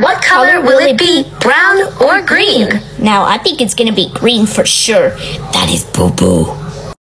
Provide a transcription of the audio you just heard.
What color will it be? Brown or green? Now, I think it's gonna be green for sure. That is boo boo.